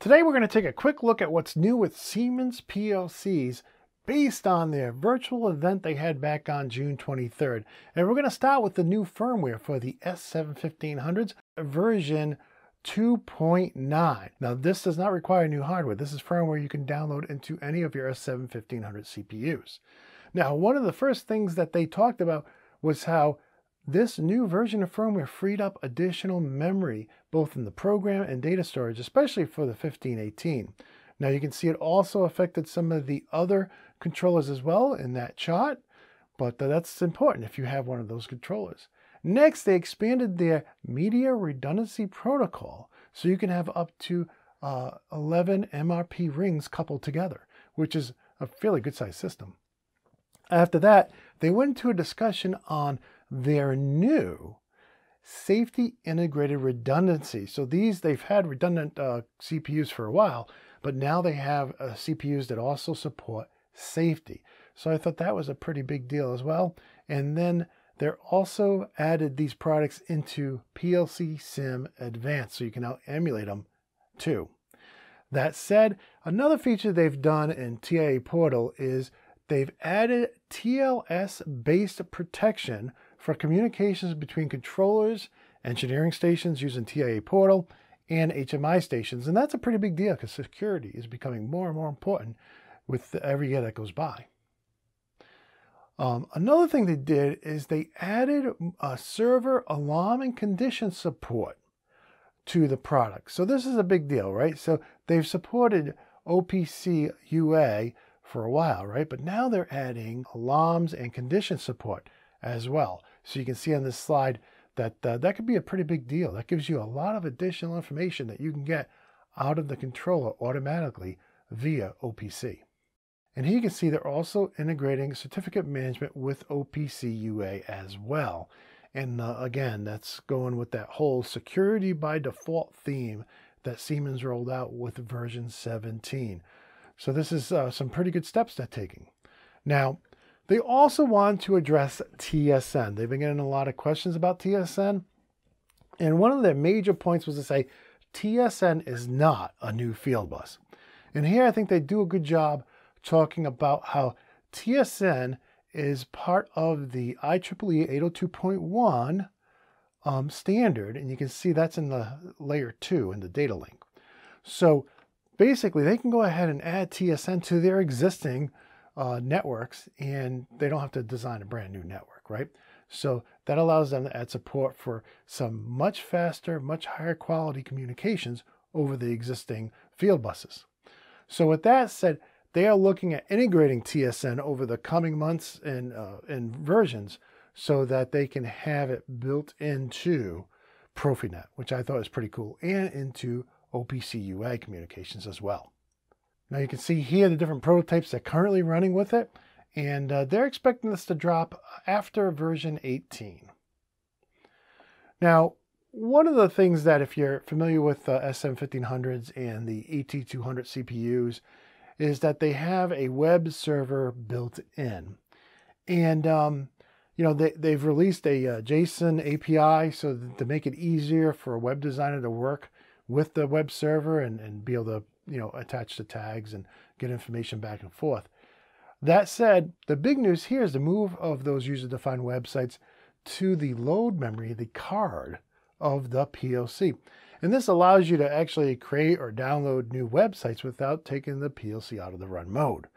Today we're going to take a quick look at what's new with Siemens PLCs based on their virtual event they had back on June 23rd. And we're going to start with the new firmware for the S7-1500s version 2.9. Now this does not require new hardware. This is firmware you can download into any of your S7-1500 CPUs. Now one of the first things that they talked about was how this new version of firmware freed up additional memory, both in the program and data storage, especially for the 1518. Now you can see it also affected some of the other controllers as well in that chart, but that's important if you have one of those controllers. Next, they expanded their media redundancy protocol so you can have up to uh, 11 MRP rings coupled together, which is a fairly good sized system. After that, they went into a discussion on their new safety integrated redundancy. So these, they've had redundant uh, CPUs for a while, but now they have uh, CPUs that also support safety. So I thought that was a pretty big deal as well. And then they're also added these products into PLC Sim Advanced, so you can now emulate them too. That said, another feature they've done in TIA Portal is they've added TLS-based protection for communications between controllers, engineering stations using TIA Portal, and HMI stations. And that's a pretty big deal because security is becoming more and more important with every year that goes by. Um, another thing they did is they added a server alarm and condition support to the product. So this is a big deal, right? So they've supported OPC UA for a while, right? But now they're adding alarms and condition support as well. So you can see on this slide that uh, that could be a pretty big deal. That gives you a lot of additional information that you can get out of the controller automatically via OPC. And here you can see they're also integrating certificate management with OPC UA as well. And uh, again, that's going with that whole security by default theme that Siemens rolled out with version 17. So this is uh, some pretty good steps they're taking. Now, they also want to address TSN. They've been getting a lot of questions about TSN. And one of their major points was to say TSN is not a new field bus. And here I think they do a good job talking about how TSN is part of the IEEE 802.1 um, standard. And you can see that's in the layer two in the data link. So basically they can go ahead and add TSN to their existing uh, networks and they don't have to design a brand new network, right? So that allows them to add support for some much faster, much higher quality communications over the existing field buses. So with that said, they are looking at integrating TSN over the coming months and, uh, and versions so that they can have it built into Profinet, which I thought was pretty cool, and into OPC UA communications as well. Now you can see here the different prototypes that are currently running with it, and uh, they're expecting this to drop after version 18. Now, one of the things that if you're familiar with uh, S7-1500s and the ET200 CPUs is that they have a web server built in. And, um, you know, they, they've released a uh, JSON API so to make it easier for a web designer to work with the web server and, and be able to you know, attach the tags and get information back and forth. That said, the big news here is the move of those user-defined websites to the load memory, the card of the PLC. And this allows you to actually create or download new websites without taking the PLC out of the run mode.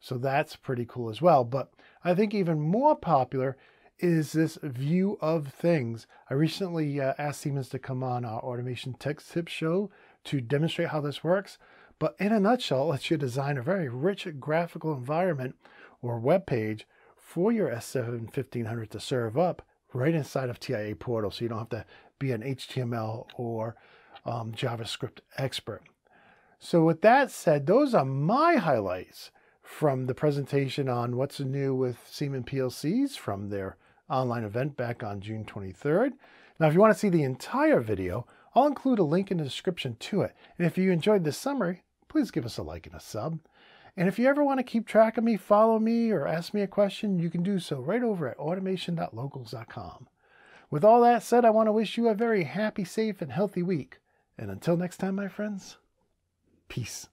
So that's pretty cool as well. But I think even more popular is this view of things. I recently uh, asked Siemens to come on our Automation Tech Tip show to demonstrate how this works. But in a nutshell, it lets you design a very rich graphical environment or web page for your S7 1500 to serve up right inside of TIA Portal. So you don't have to be an HTML or um, JavaScript expert. So with that said, those are my highlights from the presentation on what's new with Siemens PLCs from their online event back on June 23rd. Now, if you want to see the entire video, I'll include a link in the description to it. And if you enjoyed this summary, please give us a like and a sub. And if you ever want to keep track of me, follow me, or ask me a question, you can do so right over at automation.locals.com. With all that said, I want to wish you a very happy, safe, and healthy week. And until next time, my friends, Peace.